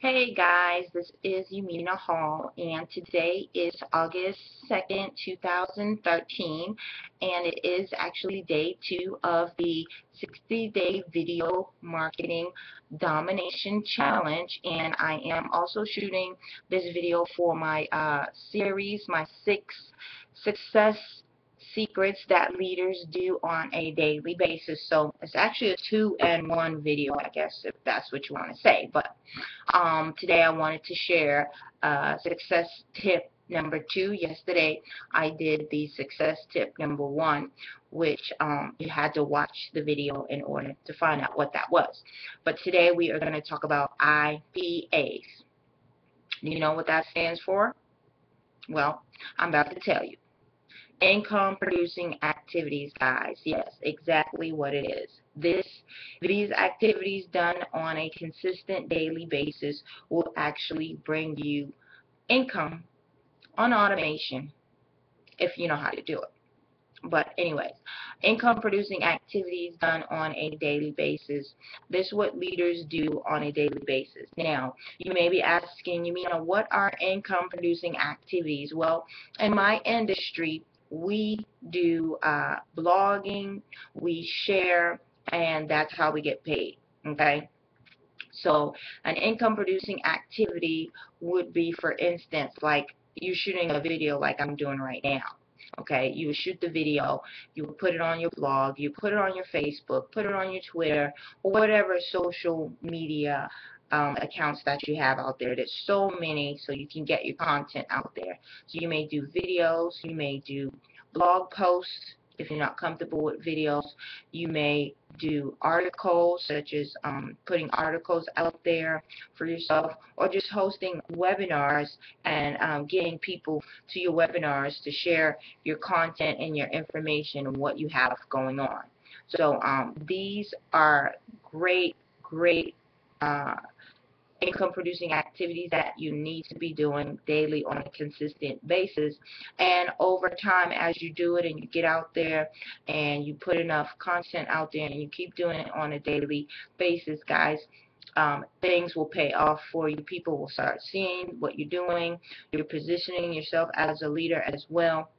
Hey guys, this is Yamina Hall and today is August 2nd, 2013 and it is actually day two of the 60 day video marketing domination challenge and I am also shooting this video for my uh, series, my six success secrets that leaders do on a daily basis. So it's actually a two and one video, I guess, if that's what you want to say. But um, today I wanted to share uh, success tip number two. Yesterday I did the success tip number one, which um, you had to watch the video in order to find out what that was. But today we are going to talk about IPAs. Do you know what that stands for? Well, I'm about to tell you income producing activities guys. Yes exactly what it is. This these activities done on a consistent daily basis will actually bring you income on automation if you know how to do it. But anyways income producing activities done on a daily basis this is what leaders do on a daily basis. Now you may be asking you mean what are income producing activities? Well in my industry we do uh, blogging, we share, and that's how we get paid. Okay. So an income producing activity would be, for instance, like you shooting a video like I'm doing right now. Okay, you shoot the video, you put it on your blog, you put it on your Facebook, put it on your Twitter, or whatever social media um, accounts that you have out there. There's so many, so you can get your content out there. So you may do videos, you may do blog posts. If you're not comfortable with videos, you may do articles, such as um, putting articles out there for yourself, or just hosting webinars and um, getting people to your webinars to share your content and your information and what you have going on. So um, these are great, great uh, income producing activities that you need to be doing daily on a consistent basis. And over time as you do it and you get out there and you put enough content out there and you keep doing it on a daily basis guys um, things will pay off for you. People will start seeing what you're doing. You're positioning yourself as a leader as well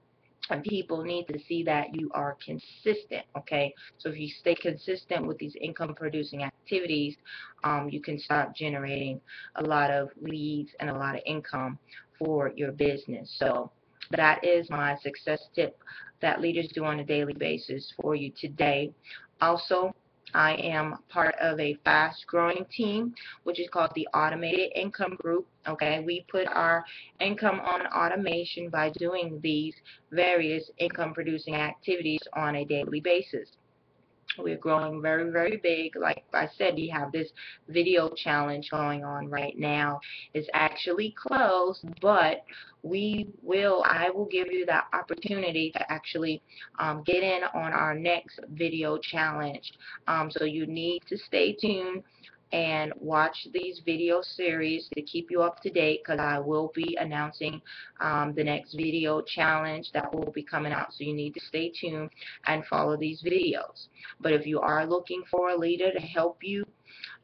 and people need to see that you are consistent okay? So if you stay consistent with these income producing activities um, you can start generating a lot of leads and a lot of income for your business. So that is my success tip that leaders do on a daily basis for you today. Also I am part of a fast growing team which is called the Automated Income Group. Okay, we put our income on automation by doing these various income producing activities on a daily basis. We're growing very, very big. Like I said, we have this video challenge going on right now. It's actually closed, but we will, I will give you that opportunity to actually um, get in on our next video challenge. Um, so you need to stay tuned and watch these video series to keep you up to date because I will be announcing um, the next video challenge that will be coming out so you need to stay tuned and follow these videos but if you are looking for a leader to help you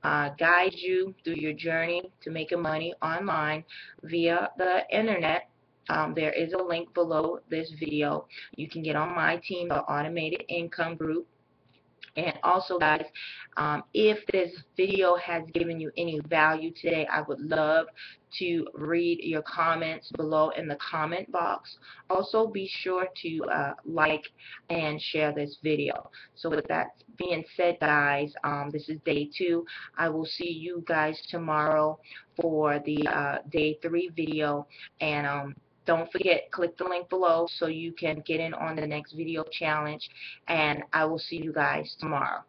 uh, guide you through your journey to making money online via the internet um, there is a link below this video. You can get on my team, the Automated Income Group. And also, guys, um, if this video has given you any value today, I would love to read your comments below in the comment box. Also, be sure to uh, like and share this video. So with that being said, guys, um, this is day two. I will see you guys tomorrow for the uh, day three video. And um, don't forget, click the link below so you can get in on the next video challenge. And I will see you guys tomorrow.